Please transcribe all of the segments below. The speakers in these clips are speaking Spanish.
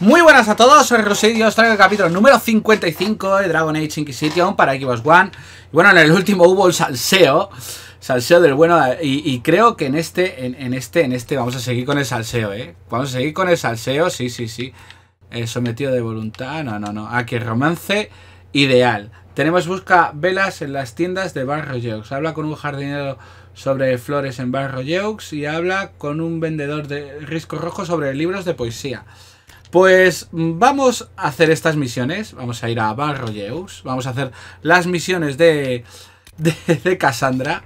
Muy buenas a todos, soy Rosy os traigo el capítulo número 55 de Dragon Age Inquisition para Xbox One. Y bueno, en el último hubo el salseo, salseo del bueno, y, creo que en este, en, este, en este vamos a seguir con el salseo, ¿eh? Vamos a seguir con el salseo, sí, sí, sí. Eh, sometido de voluntad, no, no, no. Aquí romance ideal. Tenemos busca velas en las tiendas de Barro Jeux. Habla con un jardinero sobre flores en Barro Jeux y habla con un vendedor de risco rojo sobre libros de poesía. Pues vamos a hacer estas misiones. Vamos a ir a Barroyeus. Vamos a hacer las misiones de, de, Cassandra.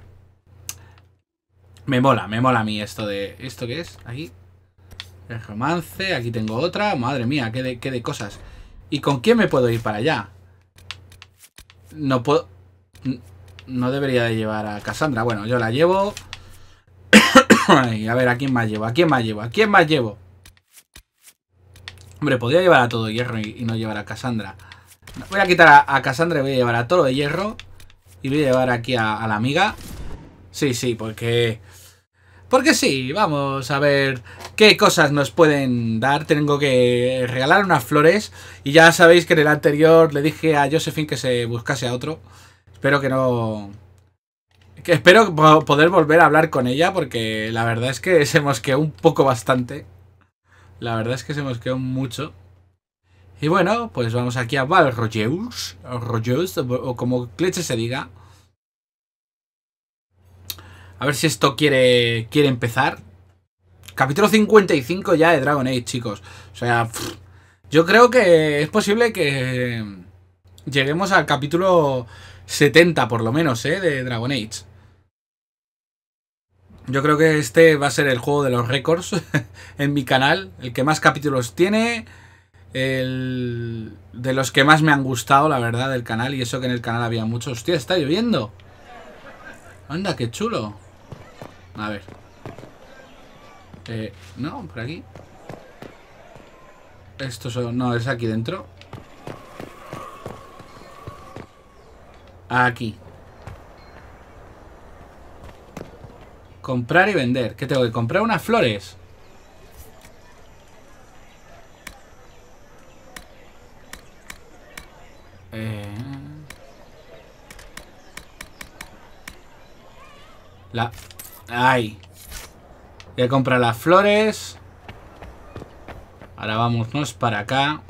Me mola, me mola a mí esto de... ¿Esto qué es? Aquí. El romance. Aquí tengo otra. Madre mía, qué de, qué de cosas. ¿Y con quién me puedo ir para allá? No puedo... No debería de llevar a Cassandra. Bueno, yo la llevo... a ver, ¿a quién más llevo? ¿A quién más llevo? ¿A quién más llevo? Hombre, podría llevar a todo hierro y, no llevar a Cassandra. Voy a quitar a, Cassandra y voy a llevar a todo de hierro. Y voy a llevar aquí a, la amiga. Sí, sí, porque... Porque sí, vamos a ver qué cosas nos pueden dar. Tengo que regalar unas flores. Y ya sabéis que en el anterior le dije a Josephine que se buscase a otro. Espero que no... Que espero poder volver a hablar con ella porque la verdad es que se mosqueó un poco bastante. La verdad es que se nos quedó mucho. Y bueno, pues vamos aquí a Val Rogeus, o como Cleche se diga. A ver si esto quiere, quiere empezar. Capítulo 55 ya de Dragon Age, chicos. O sea, yo creo que es posible que lleguemos al capítulo 70 por lo menos, ¿eh? De Dragon Age. Yo creo que este va a ser el juego de los récords en mi canal. El que más capítulos tiene. El de los que más me han gustado, la verdad, del canal. Y eso que en el canal había muchos. Hostia, está lloviendo. Anda, qué chulo. A ver. Eh, no, por aquí. Esto no, es aquí dentro. Aquí. Comprar y vender. ¿Qué tengo que comprar? Unas flores. Eh... La... ¡Ay! Voy a comprar las flores. Ahora vámonos para acá.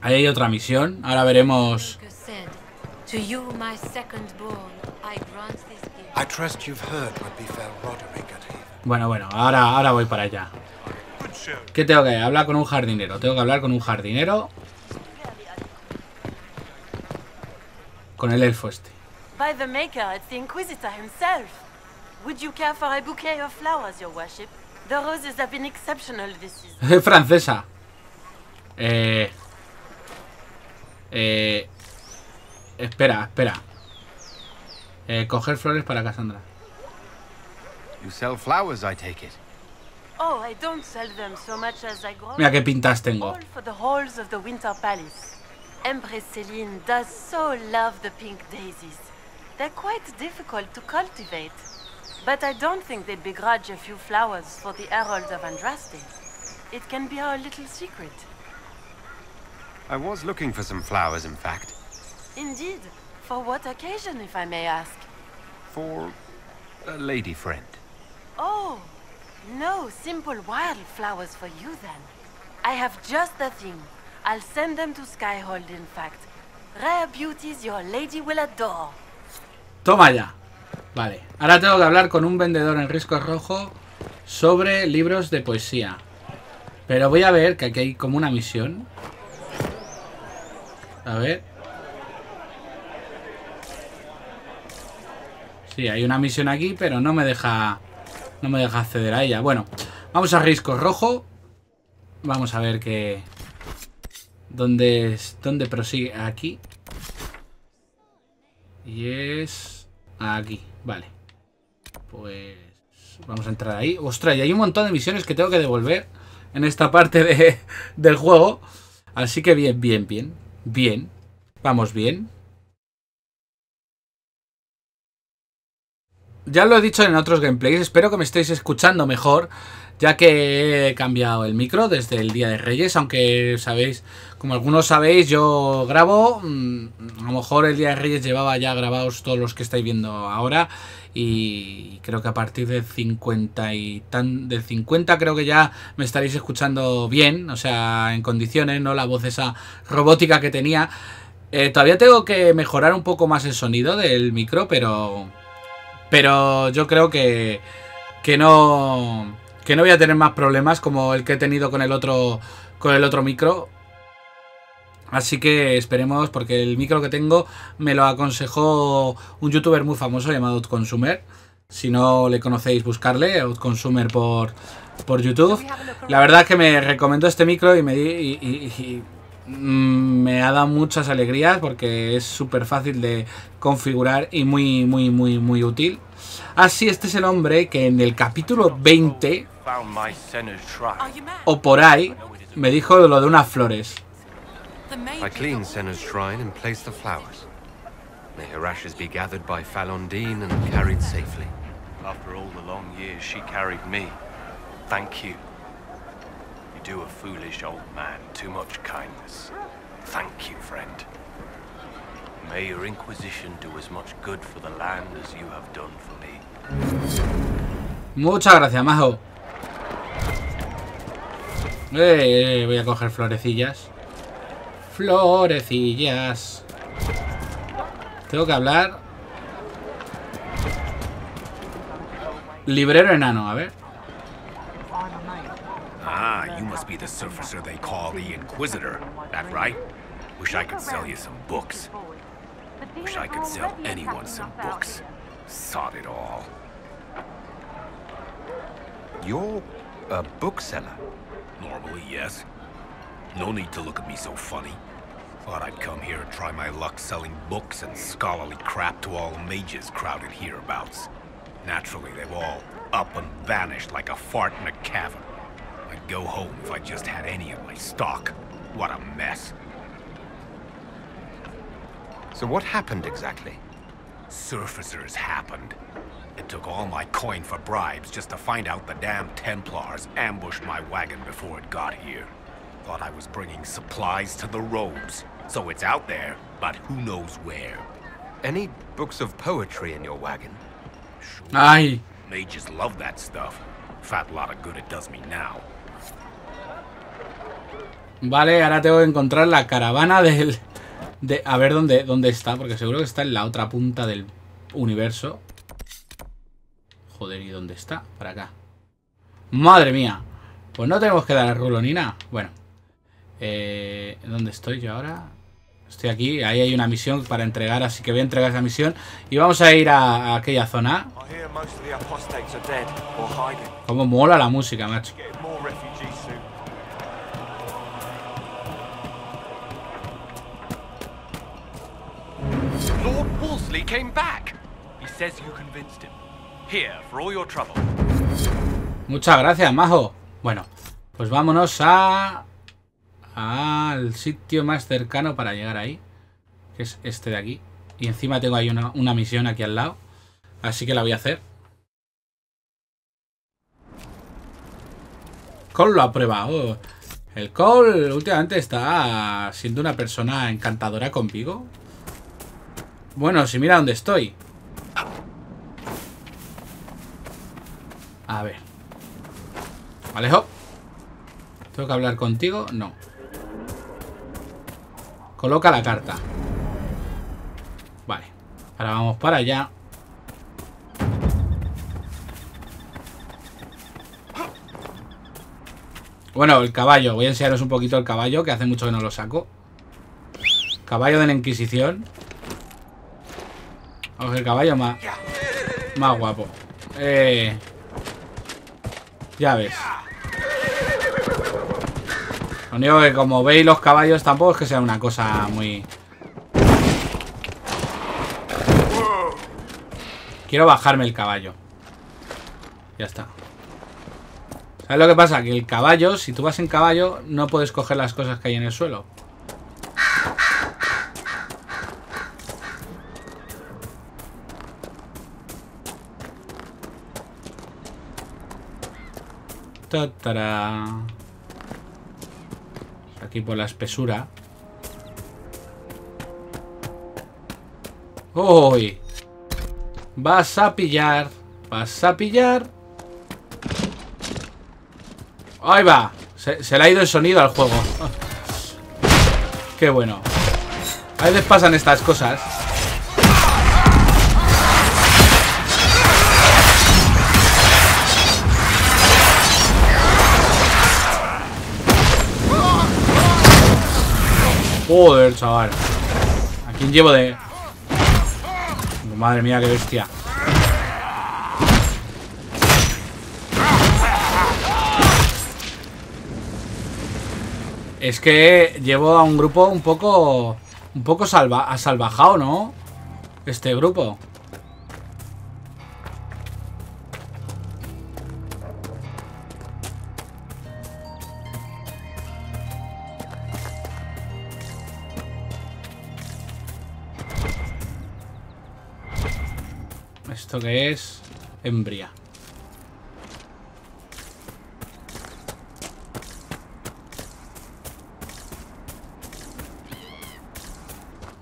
Ahí hay otra misión. Ahora veremos... Bueno, bueno, ahora, ahora voy para allá. ¿Qué tengo que hablar con un jardinero? Tengo que hablar con un jardinero. Con el elfo este. By the maker, it's the Inquisitor himself. Would you care for a bouquet of flowers, your worship? The roses have been exceptional this season. Francesa. Eh... Eh... Espera, espera. Eh, coger flores para Cassandra. You sell flowers, I take it. Oh, I don't sell them so much as I grow. Mira qué pintas tengo. All for the halls of the Winter Palace. Empress Celine does so love the pink daisies. They're quite difficult to cultivate. But I don't think they'd begrudge a few flowers for the Herald of Andraste. It can be our little secret. I was looking for some flowers, in fact. Indeed. For what occasion, if I may ask? For a lady friend. Oh, no simple wildflowers for you then. I have just the thing. I'll send them to Skyhold, in fact. Rare beauties your lady will adore. Toma ya. Vale. Ahora tengo que hablar con un vendedor en risco rojo sobre libros de poesía. Pero voy a ver que aquí hay como una misión. A ver. Hay una misión aquí, pero no me deja... No me deja acceder a ella. Bueno, vamos a risco rojo. Vamos a ver qué... ¿Dónde, ¿Dónde prosigue? Aquí. Y es... Aquí, vale. Pues... Vamos a entrar ahí. Ostras, y hay un montón de misiones que tengo que devolver en esta parte de, del juego. Así que bien, bien, bien. Bien. Vamos bien. Ya lo he dicho en otros gameplays, espero que me estéis escuchando mejor. ya que he cambiado el micro desde el Día de Reyes, aunque sabéis, como algunos sabéis, yo grabo, mm, a lo mejor el Día de Reyes llevaba ya grabados todos los que estáis viendo ahora y creo que a partir del 50 y tan del 50 creo que ya me estaréis escuchando bien, o sea, en condiciones, no la voz esa robótica que tenía. Eh, todavía tengo que mejorar un poco más el sonido del micro, pero pero yo creo que que no que no voy a tener más problemas como el que he tenido con el otro con el otro micro. Así que esperemos, porque el micro que tengo me lo aconsejó un youtuber muy famoso llamado Outconsumer. Si no le conocéis, buscarle, Outconsumer por, por YouTube. La verdad es que me recomendó este micro y me, y, y- me ha dado muchas alegrías porque es súper fácil de configurar y muy, muy, muy, muy útil. Así, este es el hombre que en el capítulo 20 Found my Senna's shrine. Are you mad? o por ahí me dijo lo de unas flores. I cleaned Senna's shrine and placed the flowers. May her ashes be gathered by Falondine and carried safely. After all the long years she carried me. Thank you. You do a foolish old man too much kindness. Thank you, friend. May your Inquisition do as much good for the land as you have done for me. Muchas gracias, Majo. Eh, voy a coger florecillas. Florecillas. Tengo que hablar. Librero enano, a ver. Ah, you must be the surfacer they call the Inquisitor. That right? Wish I could sell you some books. Wish I could sell anyone some books. Sod it all. You're a bookseller. Normally, yes. No need to look at me so funny. Thought I'd come here and try my luck selling books and scholarly crap to all the mages crowded hereabouts. Naturally, they've all up and vanished like a fart in a cavern. I'd go home if I just had any of my stock. What a mess. So what happened exactly? Surfacers happened. It took all my coin for bribes just to find out the damn Templars ambushed my wagon before it got here. Thought I was bringing supplies to the robes. So it's out there, but who knows where. Any books of poetry in your wagon? Sure, Ay, mages love that stuff. Fat lot of good it does me now. Vale, ahora tengo que encontrar la caravana del... De, a ver dónde, dónde está, porque seguro que está en la otra punta del universo. Joder, ¿y dónde está? Para acá. Madre mía. Pues no tenemos que dar el rulo ni nada. Bueno. Eh, ¿Dónde estoy yo ahora? Estoy aquí. Ahí hay una misión para entregar, así que voy a entregar esa misión. Y vamos a ir a, a aquella zona. Como mola la música, macho. Lord Wolseley came back. He says you convinced him. Here, for all your trouble. Muchas gracias, majo. Bueno, pues vámonos a... Al sitio más cercano para llegar ahí. Que es este de aquí. Y encima tengo ahí una, una misión aquí al lado. Así que la voy a hacer. Cole lo ha probado. El Cole últimamente está siendo una persona encantadora conmigo. Bueno, si mira dónde estoy. A ver. Alejo. ¿Tengo que hablar contigo? No. Coloca la carta. Vale. Ahora vamos para allá. Bueno, el caballo. Voy a enseñaros un poquito el caballo, que hace mucho que no lo saco. Caballo de la Inquisición. Vamos, el caballo más, más guapo. Eh, ya ves. Lo único que como veis los caballos tampoco es que sea una cosa muy... Quiero bajarme el caballo. Ya está. ¿Sabes lo que pasa? Que el caballo, si tú vas en caballo, no puedes coger las cosas que hay en el suelo. Aquí por la espesura. ¡Uy! Vas a pillar. Vas a pillar. ¡Ahí va! Se, se le ha ido el sonido al juego. Qué bueno. A veces pasan estas cosas. Joder, chaval. ¿A quién llevo de...? Madre mía, qué bestia. Es que llevo a un grupo un poco... Un poco salva, salvajado, ¿no? Este grupo. ¿Esto qué es? Embria.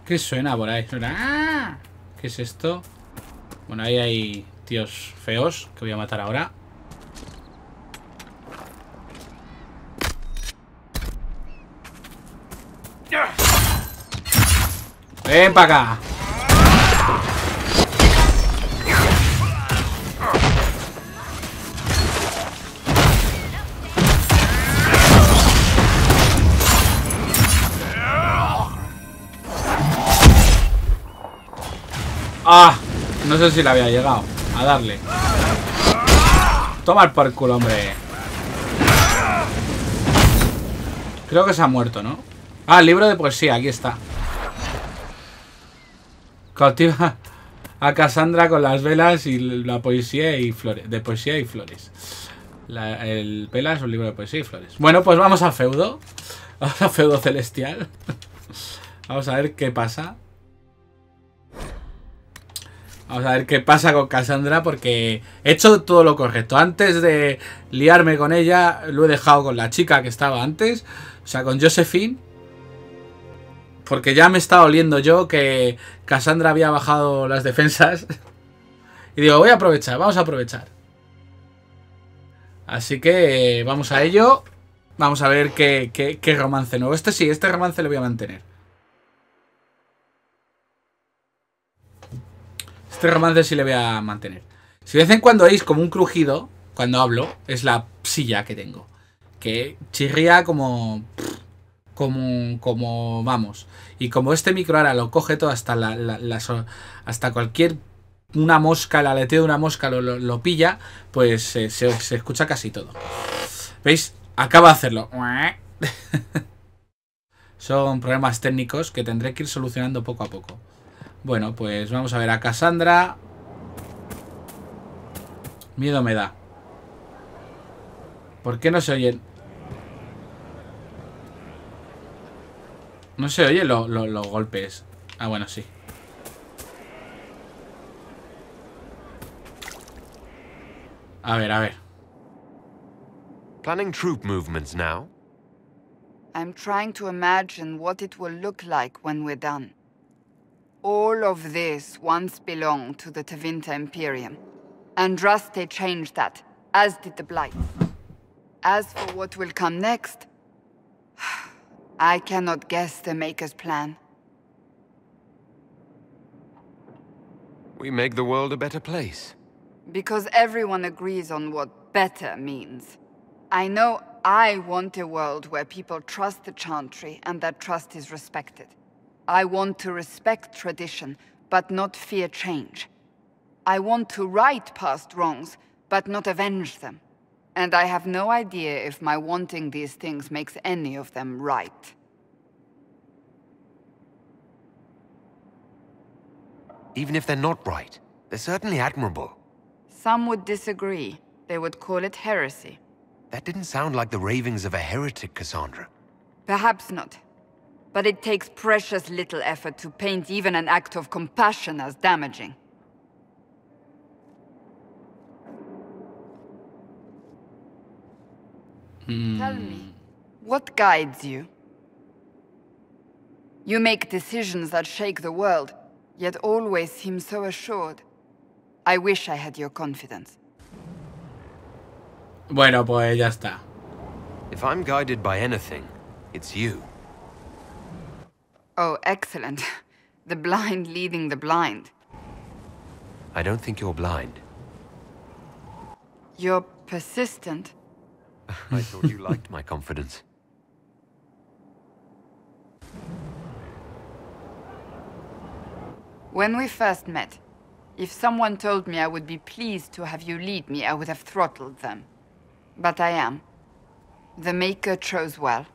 ¿Qué suena por ahí? ¡Ah! ¿Qué es esto? Bueno, ahí hay tíos feos que voy a matar ahora. ¡Ven para acá! ¡Ah! No sé si le había llegado a darle. Toma por culo, hombre. Creo que se ha muerto, ¿no? Ah, libro de poesía, aquí está. Cautiva a Cassandra con las velas y la poesía y flores. De poesía y flores. el Pela es un libro de poesía y flores. Bueno, pues vamos al feudo. Vamos al feudo celestial. Vamos a ver qué pasa. Vamos a ver qué pasa con Cassandra porque he hecho todo lo correcto. Antes de liarme con ella, lo he dejado con la chica que estaba antes, o sea, con Josephine. Porque ya me estaba oliendo yo que Cassandra había bajado las defensas. Y digo, voy a aprovechar, vamos a aprovechar. Así que vamos a ello. Vamos a ver qué, qué, qué romance nuevo. Este sí, este romance lo voy a mantener. Este romance sí le voy a mantener. Si de vez en cuando oís como un crujido, cuando hablo, es la silla que tengo. Que chirría como... Como, como, vamos. Y como este micro ahora lo coge todo hasta la, hasta cualquier una mosca, el aleteo de una mosca lo, pilla, pues se, se, escucha casi todo. ¿Veis? Acaba de hacerlo. Son problemas técnicos que tendré que ir solucionando poco a poco. Bueno, pues vamos a ver a Cassandra. Miedo me da. ¿Por qué no se oyen? No se oyen los golpes. Ah, bueno, sí. A ver, a ver. Planning troop movements now? I'm trying to imagine what it will look like when we're done. All of this once belonged to the Tevinter Imperium. Andraste changed that, as did the Blight. As for what will come next, I cannot guess the Maker's plan. We make the world a better place. Because everyone agrees on what better means. I know I want a world where people trust the Chantry and that trust is respected. I want to respect tradition, but not fear change. I want to right past wrongs, but not avenge them. And I have no idea if my wanting these things makes any of them right. Even if they're not right, they're certainly admirable. Some would disagree. They would call it heresy. That didn't sound like the ravings of a heretic, Cassandra. Perhaps not. But it takes precious little effort to paint even an act of compassion as damaging. Hmm. Tell me, what guides you? You make decisions that shake the world, yet always seem so assured. I wish I had your confidence. Bueno, pues ya está. If I'm guided by anything, it's you. Oh, excellent. The blind leading the blind. I don't think you're blind. You're persistent. I thought you liked my confidence. When we first met, if someone told me I would be pleased to have you lead me, I would have throttled them. But I am. The Maker chose well.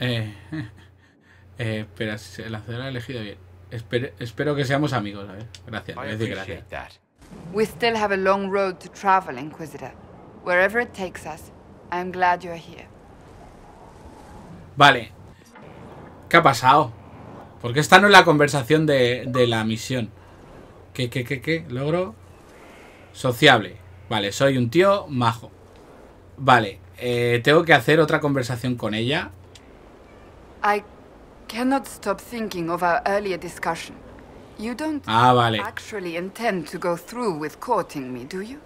Eh, eh, espera, si el hacedor ha elegido bien. Espero, espero que seamos amigos, a ver. Gracias, voy a decir gracias. that. We still have a long road to travel, Inquisitor. Wherever it takes us, I'm glad you're here. Vale. ¿Qué ha pasado? Porque esta no es la conversación de, de la misión. ¿Qué, qué, qué, qué? ¿Logro? Sociable. Vale, soy un tío majo. Vale, eh, tengo que hacer otra conversación con ella. I cannot stop thinking of our earlier discussion. You don't Ah, vale. actually intend to go through with courting me, do you?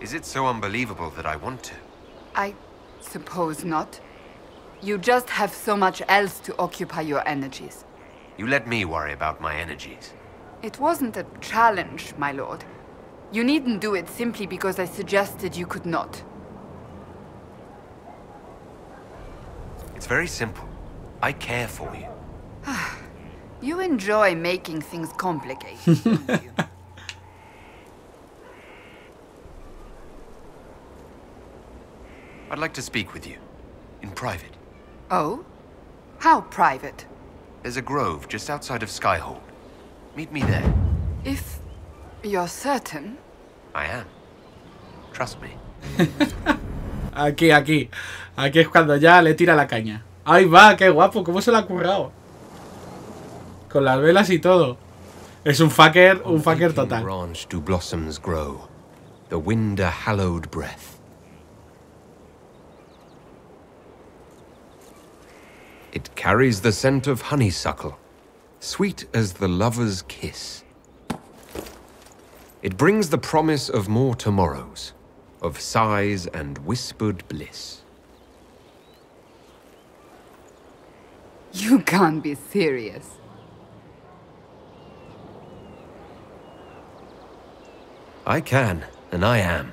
Is it so unbelievable that I want to? I suppose not. You just have so much else to occupy your energies. You let me worry about my energies. It wasn't a challenge, my lord. You needn't do it simply because I suggested you could not. It's very simple. I care for you. You enjoy making things complicated, don't you? I'd like to speak with you. In private. Oh? How private? There's a grove just outside of Skyhold. Meet me there. If you're certain. I am. Trust me. Aquí, aquí. Aquí es cuando ya le tira la caña. ¡Ahí va! ¡Qué guapo! ¿Cómo se lo ha currado? Con las velas y todo. Es un fucker, un fucker total. branch do blossoms grow. The wind a hallowed breath. It carries the scent of honeysuckle, sweet as the lover's kiss. It brings the promise of more tomorrows, of sighs and whispered bliss. You can't be serious. I can, and I am.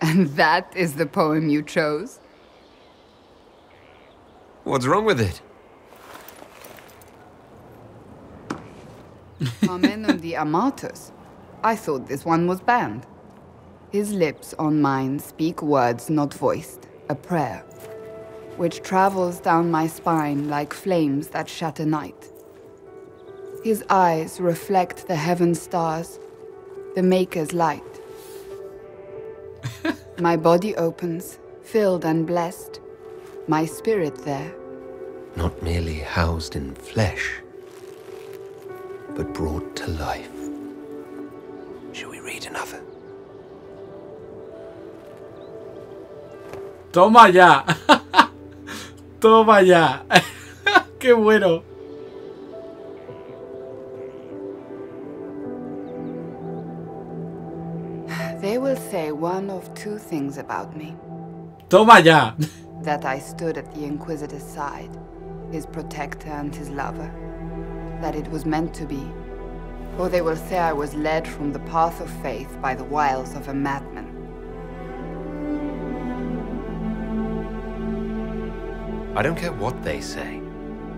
And that is the poem you chose? What's wrong with it? Parmenum the Amatus. I thought this one was banned. His lips on mine speak words not voiced, a prayer, which travels down my spine like flames that shatter night. His eyes reflect the heaven stars, the Maker's light. my body opens, filled and blessed, my spirit there. Not merely housed in flesh, but brought to life. Shall we read another? Toma ya. Toma ya. Qué bueno. They will say one of two things about me. Toma ya. that I stood at the Inquisitor's side, his protector and his lover, that it was meant to be. Or they will say I was led from the path of faith by the wiles of a madman. I don't care what they say.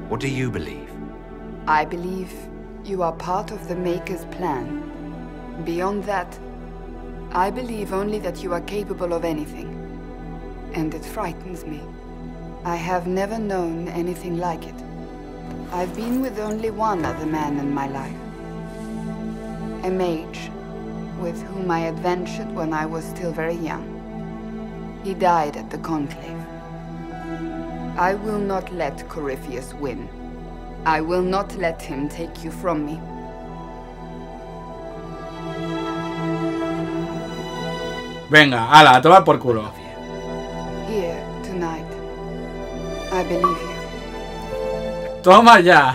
What do you believe? I believe you are part of the Maker's plan. Beyond that, I believe only that you are capable of anything. And it frightens me. I have never known anything like it. I've been with only one other man in my life. A mage, with whom I adventured when I was still very young. He died at the Conclave. I will not let Corypheus win. I will not let him take you from me. Venga, ala, a tomar por culo. Here, tonight. I believe you. Toma ya.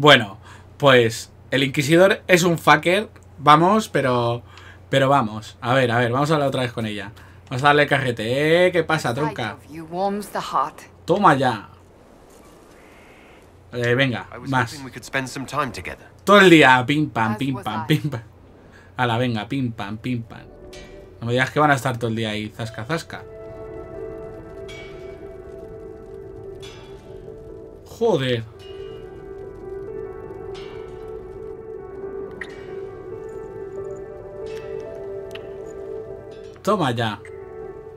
Bueno, pues el Inquisidor es un fucker. Vamos, pero. Pero vamos. A ver, a ver, vamos a hablar otra vez con ella. Vamos a darle carrete. ¿Eh? ¿Qué pasa, tronca? of you warms the heart. Toma ya. Eh, venga, más. hoping we could spend some time together. Todo el día, pim pam, pim pam, pim pam. Ala, venga, pim pam, pim pam. No me digas que van a estar todo el día ahí, zasca, zasca. Joder. Toma ya.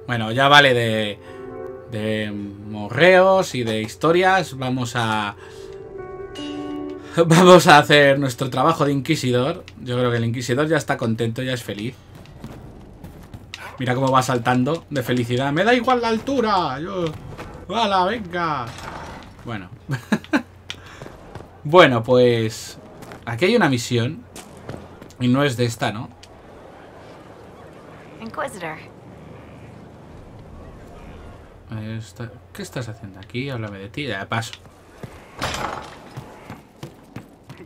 Bueno, ya vale de, de morreos y de historias. Vamos a... Vamos a hacer nuestro trabajo de inquisidor. Yo creo que el inquisidor ya está contento, ya es feliz. Mira cómo va saltando de felicidad. Me da igual la altura. Yo... ¡Hala, venga! Bueno. bueno, pues... Aquí hay una misión. Y no es de esta, ¿no? Inquisitor, ¿Qué estás haciendo aquí? Háblame de ti. Ya paso.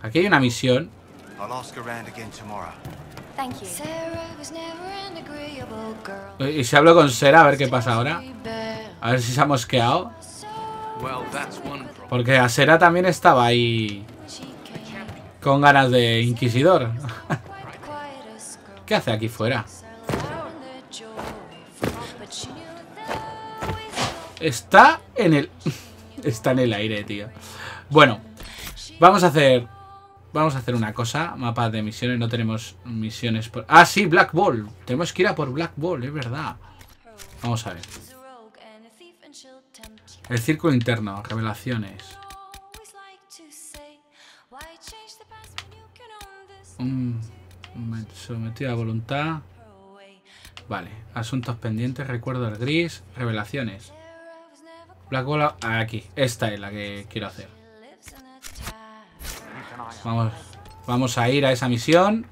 Aquí hay una misión. I'll ask around again tomorrow. thank you. Sarah was never an agreeable girl. Y si hablo con Sera, a ver qué pasa ahora. A ver si se ha mosqueado. Porque a Sera también estaba ahí con ganas de inquisidor. ¿Qué hace aquí fuera? Está en el... Está en el aire, tío. Bueno, vamos a hacer... Vamos a hacer una cosa. Mapa de misiones. No tenemos misiones por... Ah, sí, Black Ball. Tenemos que ir a por Black Ball, es verdad. Vamos a ver. El círculo interno. Revelaciones. Un... sometido a voluntad. Vale. Asuntos pendientes. Recuerdo del gris. Revelaciones. Black Ball aquí. Esta es la que quiero hacer. Vamos, vamos a ir a esa misión.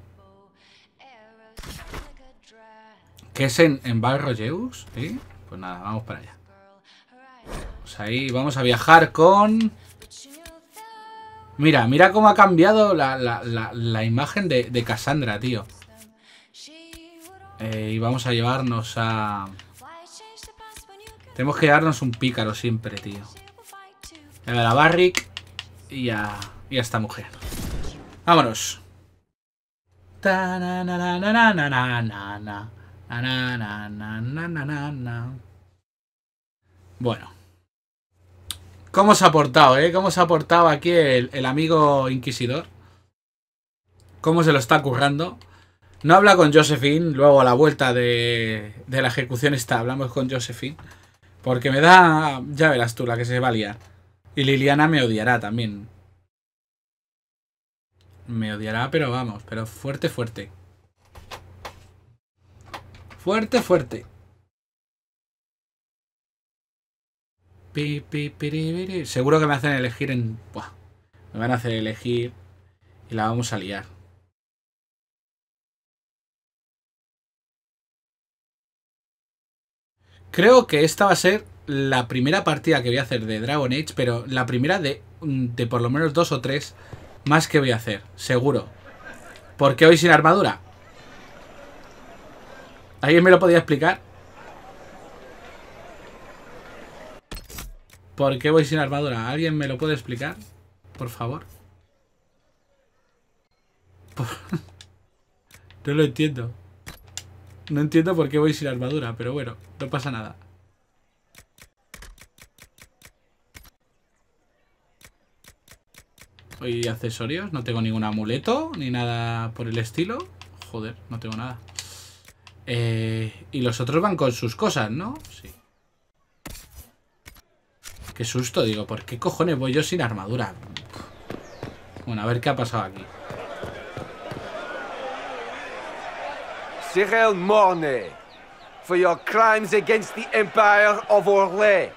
Que es en, en ¿sí? Pues nada, vamos para allá. Ahí vamos a viajar con... Mira, mira cómo ha cambiado la, la- la- la imagen de, de Cassandra, tío. Eh, y vamos a llevarnos a... Tenemos que darnos un pícaro siempre, tío. A la Barrick y a, y esta mujer. Vámonos. Bueno. ¿Cómo se ha portado, eh? ¿Cómo se ha portado aquí el, amigo inquisidor? ¿Cómo se lo está currando? No habla con Josephine, luego a la vuelta de, de la ejecución está, hablamos con Josephine. Porque me da, ya verás tú, la que se va a liar. Y Liliana me odiará también. Me odiará, pero vamos, pero fuerte, fuerte. Fuerte, fuerte. Seguro que me hacen elegir en... Me van a hacer elegir y la vamos a liar. Creo que esta va a ser la primera partida que voy a hacer de Dragon Age, pero la primera de, de por lo menos dos o tres más que voy a hacer, seguro. ¿Por qué hoy sin armadura? ¿Alguien me lo podía explicar? ¿Por qué voy sin armadura? ¿Alguien me lo puede explicar? Por favor. No lo entiendo. No entiendo por qué voy sin armadura, pero bueno, no pasa nada. ¿Y accesorios? No tengo ningún amuleto, ni nada por el estilo. Joder, no tengo nada. Eh, y los otros van con sus cosas, ¿no? Sí. Qué susto, digo, ¿por qué cojones voy yo sin armadura? Bueno, a ver qué ha pasado aquí. Cyril Mornay, for your crimes against the Empire of Orlais.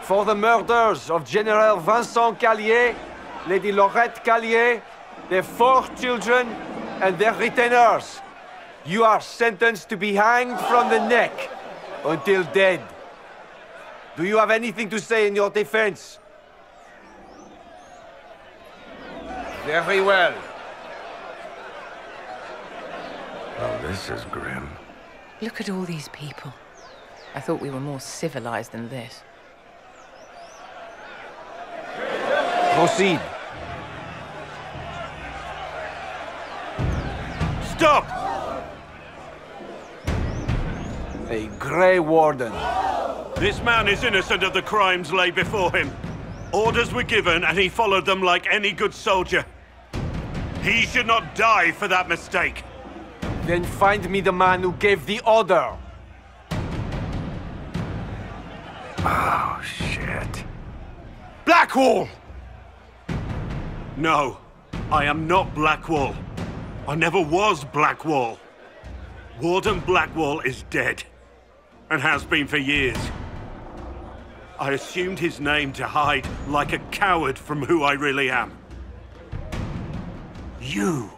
For the murders of General Vincent Callier, Lady Laurette Callier, their four children, and their retainers. You are sentenced to be hanged from the neck until dead. Do you have anything to say in your defense? Very well. Oh, this is grim. Look at all these people. I thought we were more civilized than this. Proceed. Stop! A Grey Warden. This man is innocent of the crimes laid before him. Orders were given, and he followed them like any good soldier. He should not die for that mistake. Then find me the man who gave the order. Oh, shit. Blackwall! No, I am not Blackwall. I never was Blackwall. Warden Blackwall is dead, and has been for years. I assumed his name to hide like a coward from who I really am. You,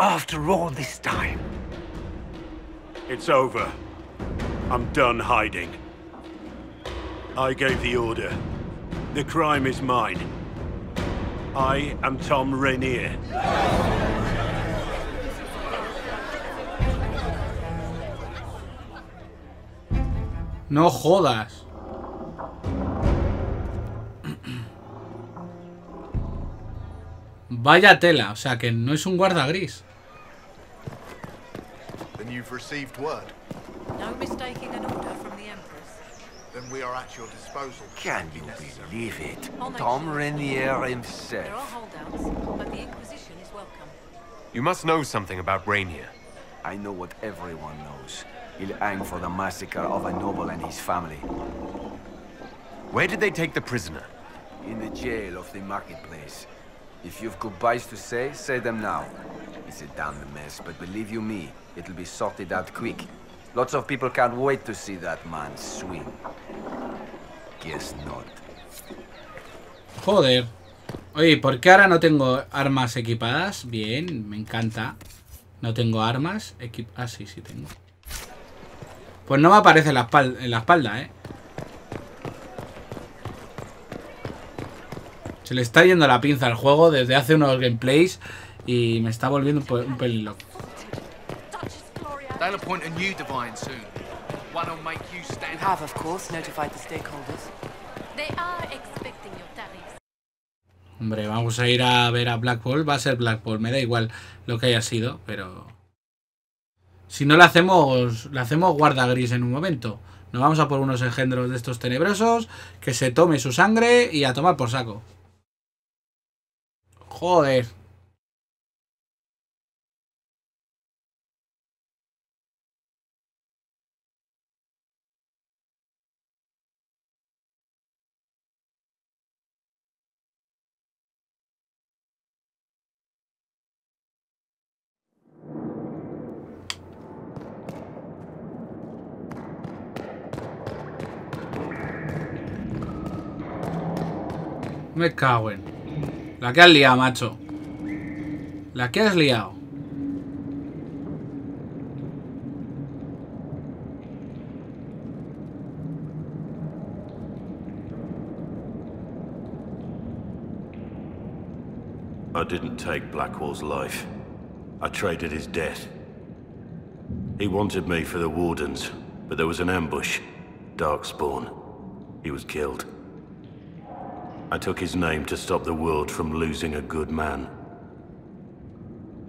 after all this time. It's over. I'm done hiding. I gave the order. The crime is mine. I am Tom Rainier. No jodas. Vaya tela, o sea que no es un guarda gris. Then you've received word. No mistaking an order from the Empress. Then we are at your disposal. Can you believe it? Tom nation. Renier There are himself. holdouts, but the Inquisition is welcome. You must know something about Rainier. I know what everyone knows. He'll hang for the massacre of a noble and his family. Where did they take the prisoner? In the jail of the marketplace. If you've goodbyes to say, say them now. It's a damned mess, but believe you me, it'll be sorted out quick. Lots of people can't wait to see that man swing. Guess not. Joder. Oye, ¿por qué ahora no tengo armas equipadas? Bien, me encanta. No tengo armas equip... Ah, sí, sí tengo. Pues no me aparece en la, en la espalda, ¿eh? Se le está yendo la pinza al juego desde hace unos gameplays y me está volviendo un, pe- un pelín loco. They'll appoint a new divine soon. One will make you stand You have, of course, notified the stakeholders. They are expecting your tariffs. Hombre, vamos a ir a ver a Blackpool. Va a ser Blackpool, me da igual lo que haya sido, pero... Si no le hacemos, le hacemos guarda gris en un momento. Nos vamos a por unos engendros de estos tenebrosos, que se tome su sangre y a tomar por saco. Joder. Me cago en. La que has liado, macho. La que has liado. I didn't take Blackwall's life. I traded his death. He wanted me for the Wardens, but there was an ambush. Darkspawn. He was killed. I took his name to stop the world from losing a good man.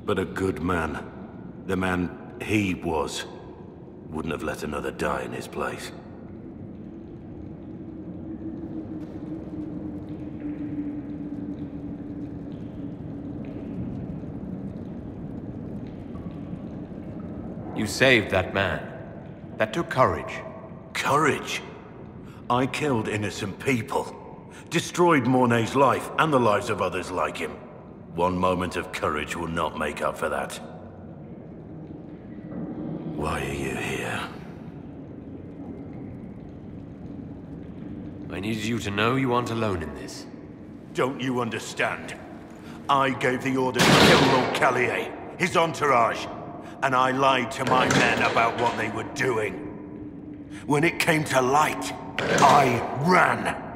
But a good man, the man he was, wouldn't have let another die in his place. You saved that man. That took courage. Courage? I killed innocent people. Destroyed Mornay's life and the lives of others like him. One moment of courage will not make up for that. Why are you here? I needed you to know you aren't alone in this. Don't you understand? I gave the order to kill Lord Callier, his entourage, and I lied to my men about what they were doing. When it came to light, I ran.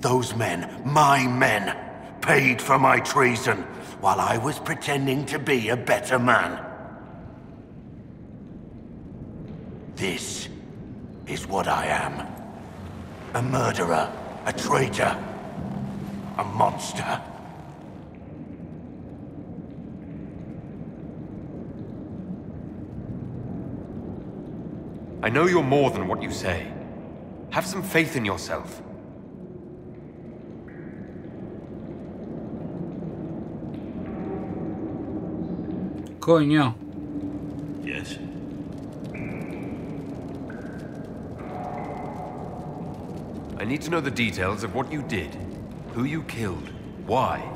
Those men, my men, paid for my treason, while I was pretending to be a better man. This is what I am. A murderer, a traitor, a monster. I know you're more than what you say. Have some faith in yourself. Coño. Yes. I need to know the details of what you did. Who you killed. Why?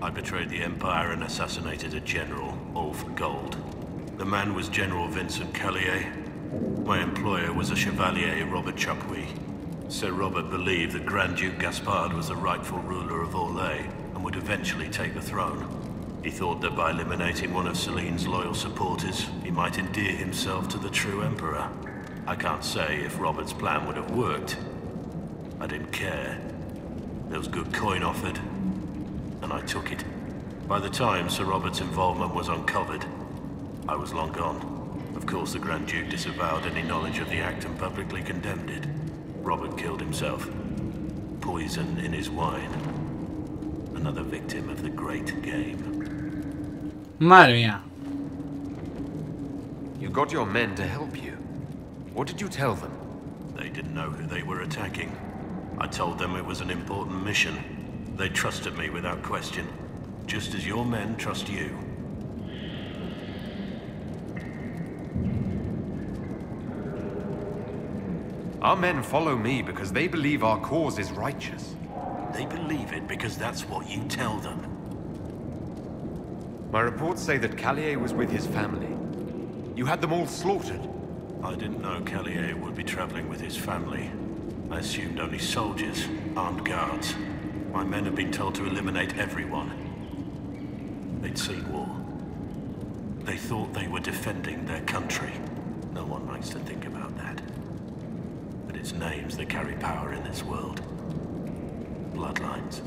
I betrayed the Empire and assassinated a general, all for gold. The man was General Vincent Callier. My employer was a Chevalier, Robert Chapuis. Sir Robert believed that Grand Duke Gaspard was the rightful ruler of Orlais and would eventually take the throne. He thought that by eliminating one of Celine's loyal supporters, he might endear himself to the true Emperor. I can't say if Robert's plan would have worked. I didn't care. There was good coin offered, and I took it. By the time Sir Robert's involvement was uncovered, I was long gone. Of course, the Grand Duke disavowed any knowledge of the act and publicly condemned it. Robert killed himself. Poison in his wine. Another victim of the great game. Madre mía. You got your men to help you. What did you tell them? They didn't know who they were attacking. I told them it was an important mission. They trusted me without question. Just as your men trust you. Our men follow me because they believe our cause is righteous. They believe it because that's what you tell them. My reports say that Callier was with his family. You had them all slaughtered. I didn't know Callier would be traveling with his family. I assumed only soldiers, armed guards. My men had been told to eliminate everyone. They'd seen war. They thought they were defending their country. No one likes to think about that. But it's names that carry power in this world. Bloodlines.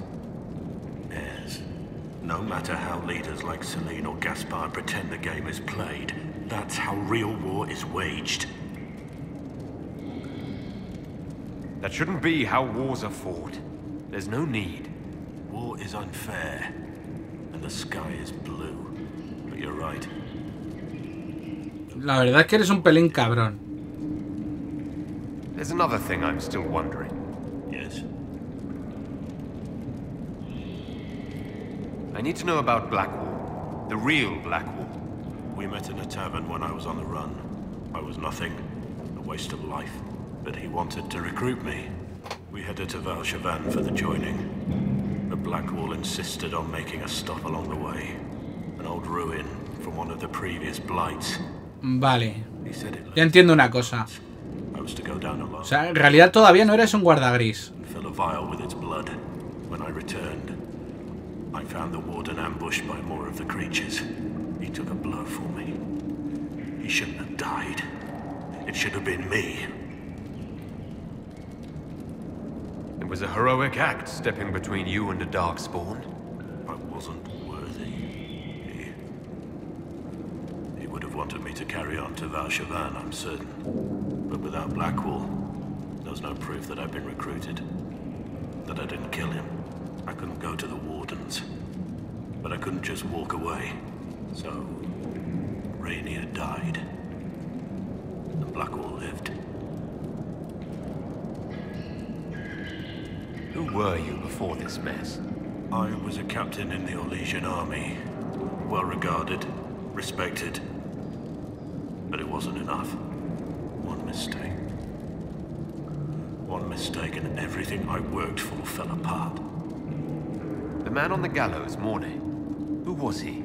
Heirs. No matter how leaders like Celine or Gaspard pretend the game is played, that's how real war is waged. That shouldn't be how wars are fought. There's no need. War is unfair, and the sky is blue. But you're right. La verdad es que eres un pelín cabrón. There's another thing I'm still wondering. Yes? I need to know about Blackwall. The real Blackwall. We met in a tavern when I was on the run. I was nothing. A waste of life. But he wanted to recruit me. We headed to Valchavan for the joining. But Blackwall insisted on making a stop along the way. An old ruin from one of the previous blights. Vale. He said it Ya entiendo una cosa. I was to go down alone. O sea, en realidad todavía no eres un guardagris. and fill a vial with its blood. When I returned, I found the warden ambushed by more of the creatures. He took a blow for me. He shouldn't have died. It should have been me. It was a heroic act stepping between you and a darkspawn. I wasn't worthy. He... He would have wanted me to carry on to Valchavan, I'm certain. But without Blackwall, there's no proof that I've been recruited. That I didn't kill him. I couldn't go to the Wardens. But I couldn't just walk away. So... Rainier died. And Blackwall lived. Who were you before this mess? I was a captain in the Orlesian army. Well regarded, respected. But it wasn't enough. One mistake. One mistake and everything I worked for fell apart. The man on the gallows, Mornay. Who was he?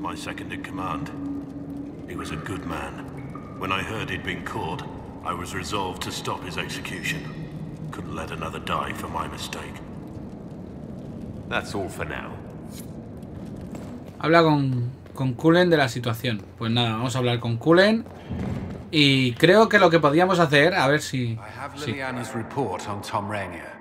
My second in command. He was a good man. When I heard he'd been caught, I was resolved to stop his execution. Couldn't let another die for my mistake. That's all for now. Habla con, con Cullen de la situación. Pues nada, vamos a hablar con Cullen. Y creo que lo que podíamos hacer, a ver si... I have sí. Liliana's report on Tom Rainier.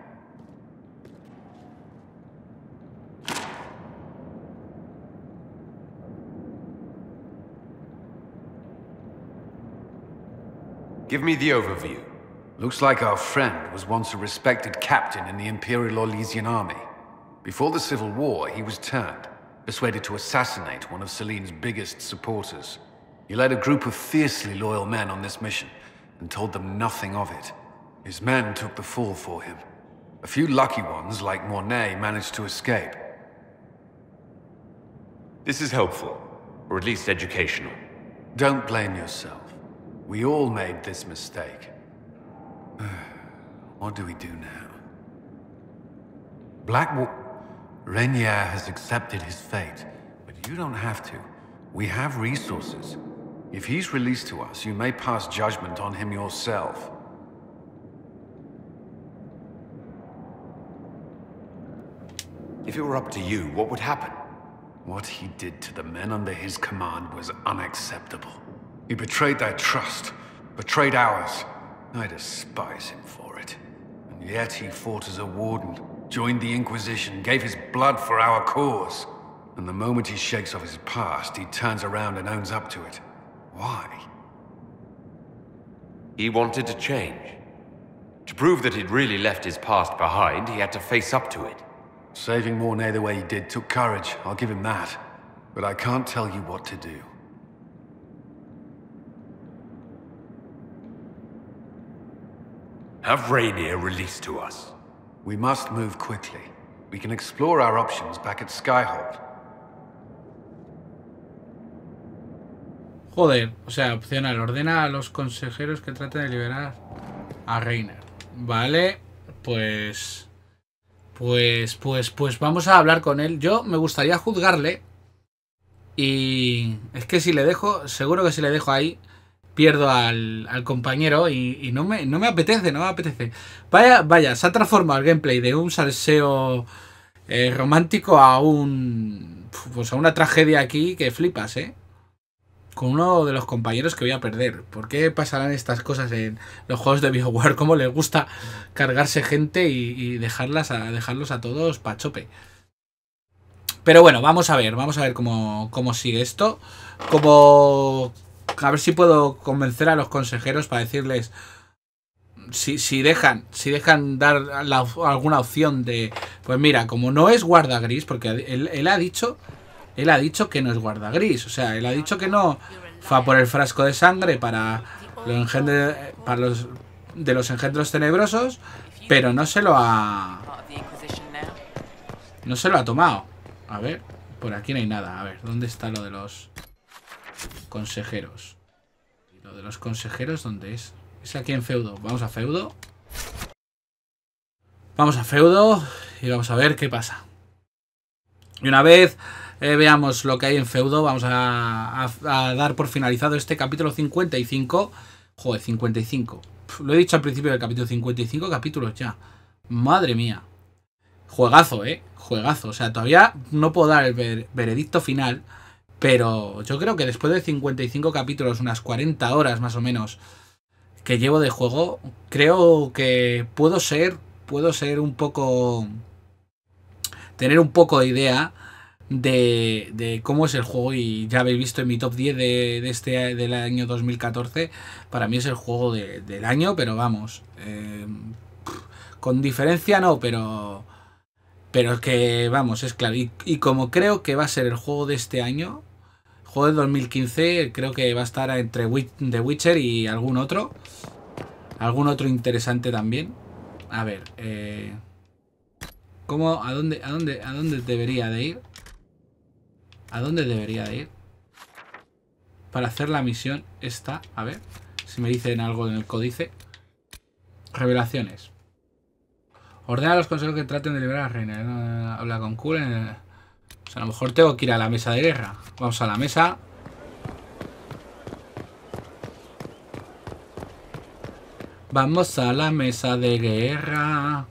Give me the overview. Looks like our friend was once a respected captain in the Imperial Orlesian army. Before the Civil War, he was turned, persuaded to assassinate one of Celine's biggest supporters. He led a group of fiercely loyal men on this mission, and told them nothing of it. His men took the fall for him. A few lucky ones, like Mornay, managed to escape. This is helpful, or at least educational. Don't blame yourself. We all made this mistake. what do we do now? Blackwa... Renier has accepted his fate, but you don't have to. We have resources. If he's released to us, you may pass judgment on him yourself. If it were up to you, what would happen? What he did to the men under his command was unacceptable. He betrayed their trust, betrayed ours. I despise him for it. And yet he fought as a warden, joined the Inquisition, gave his blood for our cause. And the moment he shakes off his past, he turns around and owns up to it. Why? He wanted to change. To prove that he'd really left his past behind, he had to face up to it. Saving Mornay the way he did took courage, I'll give him that. But I can't tell you what to do. Have Rainier released to us. We must move quickly. We can explore our options back at Skyhold. Joder, o sea, opcional. Ordena a los consejeros que traten de liberar a Reiner. Vale, pues... Pues, pues, pues vamos a hablar con él. Yo me gustaría juzgarle. Y es que si le dejo, seguro que si le dejo ahí, pierdo al, compañero y, no, me, no me apetece, no me apetece. Vaya, vaya, se ha transformado el gameplay de un salseo eh, romántico a un... Pues a una tragedia aquí que flipas, ¿eh? Con uno de los compañeros que voy a perder. ¿Por qué pasarán estas cosas en los juegos de BioWare? ¿Cómo les gusta cargarse gente y, dejarlas a, dejarlos a todos pachope? Pero bueno, vamos a ver, vamos a ver cómo, cómo sigue esto. Como a ver si puedo convencer a los consejeros para decirles si, si dejan si dejan dar alguna opción de pues mira como no es guarda gris porque él, él, ha dicho él ha dicho que no es guarda gris o sea él ha dicho que no fa por el frasco de sangre para los engendros para los de los engendros tenebrosos pero no se lo ha no se lo ha tomado. A ver por aquí no hay nada a ver dónde está lo de los consejeros. ¿Y lo de los consejeros dónde es? Es aquí en feudo. Vamos a feudo. Vamos a feudo y vamos a ver qué pasa. Y una vez eh, veamos lo que hay en feudo, vamos a, dar por finalizado este capítulo 55. Joder, 55. Lo he dicho al principio del capítulo 55 capítulos ya. Madre mía. Juegazo, eh. Juegazo. O sea, todavía no puedo dar el ver veredicto final. Pero yo creo que después de 55 capítulos, unas 40 horas más o menos que llevo de juego, creo que puedo ser, puedo ser un poco, tener un poco de idea de, de cómo es el juego y ya habéis visto en mi top 10 de, de este del año 2014, para mí es el juego de, del año, pero vamos, eh, con diferencia no, pero... Pero es que, vamos, es claro. Y, como creo que va a ser el juego de este año, juego de 2015, creo que va a estar entre The Witcher y algún otro. Algún otro interesante también. A ver, eh, ¿cómo, a dónde, a dónde, a dónde debería de ir? ¿A dónde debería de ir? Para hacer la misión esta, a ver, si me dicen algo en el códice. Revelaciones. Ordena a los consejeros que traten de liberar a la reina. Habla con Cullen. O sea, a lo mejor tengo que ir a la mesa de guerra. Vamos a la mesa. Vamos a la mesa de guerra.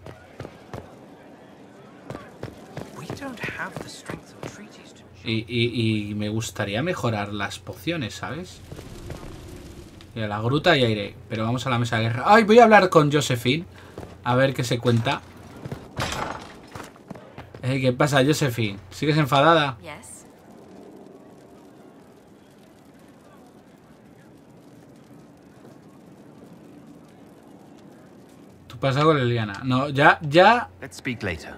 Y- y me gustaría mejorar las pociones, ¿sabes? Y a la gruta ya iré. Pero vamos a la mesa de guerra. ¡Ay! Voy a hablar con Josephine. A ver qué se cuenta. Eh, ¿Qué pasa, Josephine? ¿Sigues enfadada? Yes? ¿Tú pasa con Liliana? No, ya, ya... Let's speak later.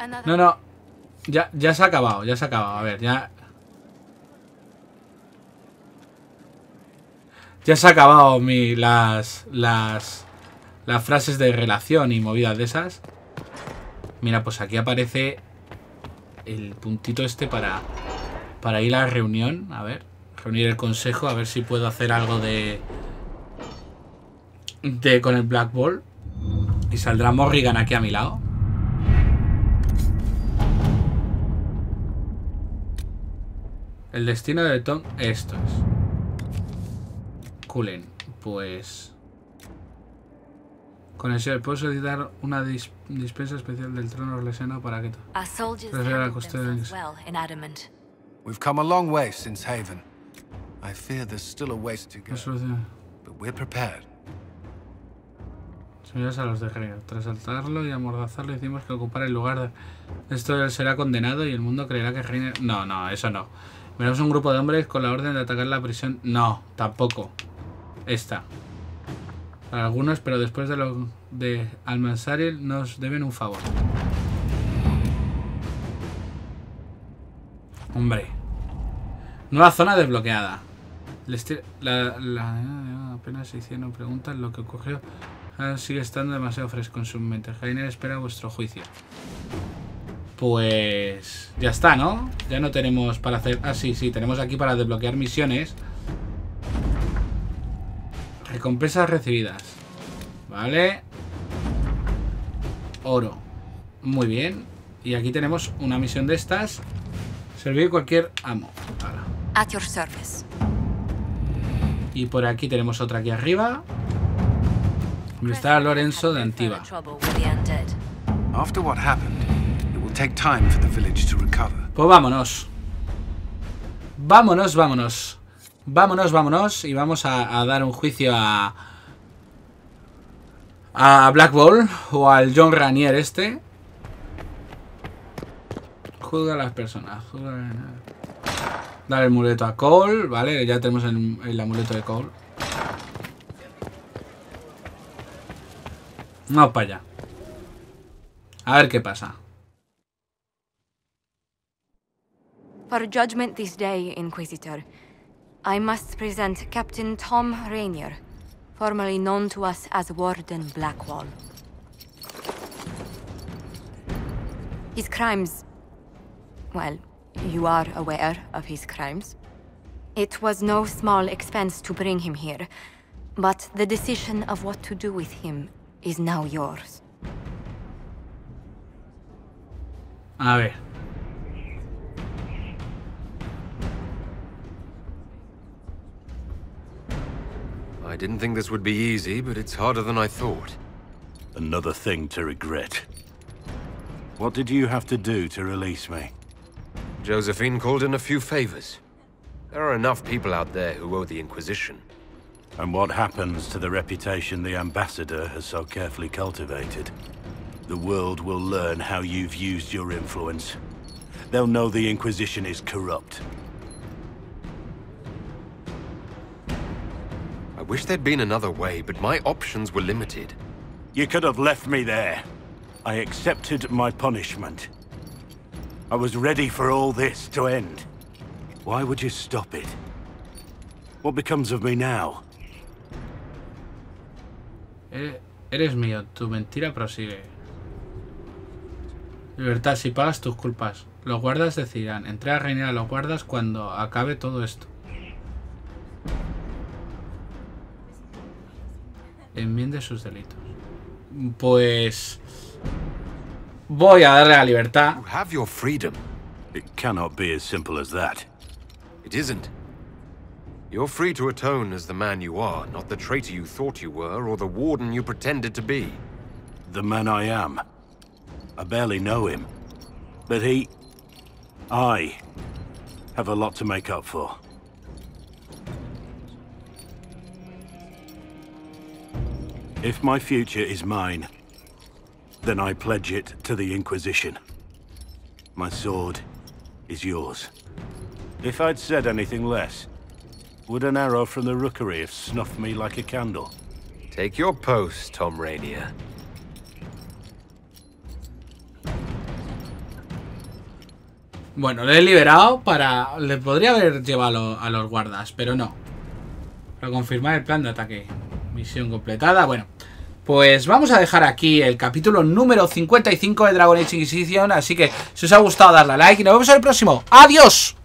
Another No, no. Ya, ya se ha acabado, ya se ha acabado. A ver, ya... Ya se ha acabado mi, las, las, las frases de relación y movidas de esas. Mira, pues aquí aparece el puntito este para, para ir a la reunión. A ver, reunir el consejo, a ver si puedo hacer algo de, de con el Black Ball. Y saldrá Morrigan aquí a mi lado. El destino de Tom, esto es. Cullen, pues... Con el puedo solicitar una dis- dispensa especial del trono releseno para que... Prefiero la custodia. We've come a long way since Haven. I fear there's still a ways to go, but we're prepared. Señores a los de. Tras saltarlo y amordazarlo, hicimos que ocupara el lugar de... Esto él será condenado y el mundo creerá que Reiner... No, no, eso no. Veremos un grupo de hombres con la orden de atacar la prisión. No, tampoco. Esta. Algunos, pero después de lo de Almansariel nos deben un favor. Hombre. Nueva zona desbloqueada. La, la- apenas se hicieron preguntas lo que ocurrió. Ahora sigue estando demasiado fresco en su mente. Jainer espera vuestro juicio. Pues ya está, ¿no? Ya no tenemos para hacer... Ah, sí, sí, tenemos aquí para desbloquear misiones. Recompensas recibidas. Vale. Oro. Muy bien. Y aquí tenemos una misión de estas. Servir cualquier amo. At your service. Y por aquí tenemos otra aquí arriba. Donde está Lorenzo de Antiva. Trouble with the undead. After what happened, it will take time for the village to recover. Pues vámonos. Vámonos, vámonos. Vámonos, vámonos. Y vamos a, a dar un juicio a. A Black Ball o al John Ranier este. Juzga a las personas. juzga- Dar el muleto a Cole, ¿vale? Ya tenemos el, el amuleto de Cole. Vamos para allá. A ver qué pasa. For judgment this day, Inquisitor, I must present Captain Tom Rainier, formerly known to us as Warden Blackwall. His crimes. Well, you are aware of his crimes. It was no small expense to bring him here, but the decision of what to do with him is now yours. A ver. I didn't think this would be easy, but it's harder than I thought. Another thing to regret. What did you have to do to release me? Josephine called in a few favors. There are enough people out there who owe the Inquisition. And what happens to the reputation the Ambassador has so carefully cultivated? The world will learn how you've used your influence. They'll know the Inquisition is corrupt. Wish there'd been another way, but my options were limited. You could have left me there. I accepted my punishment. I was ready for all this to end. Why would you stop it? What becomes of me now? Eh, Eres mío, tu mentira prosigue. Libertad, si pagas tus culpas. Los guardas decidirán. Entrega a reinar a los guardas cuando acabe todo esto. Enmiende sus delitos. Pues... Voy a darle la libertad. You have your freedom. It cannot be as simple as that. It isn't. You're free to atone as the man you are, not the traitor you thought you were, or the warden you pretended to be. The man I am. I barely know him. But he... I... have a lot to make up for. If my future is mine, then I pledge it to the Inquisition. My sword is yours. If I'd said anything less, would an arrow from the rookery have snuffed me like a candle? Take your post, Tom Rainier. Bueno, le he liberado para... Le podría haber llevado a los guardas, pero no. Para confirmar el plan de ataque. Misión completada. Bueno, pues vamos a dejar aquí el capítulo número 55 de Dragon Age Inquisition. Así que si os ha gustado, darle a like y nos vemos en el próximo. ¡Adiós!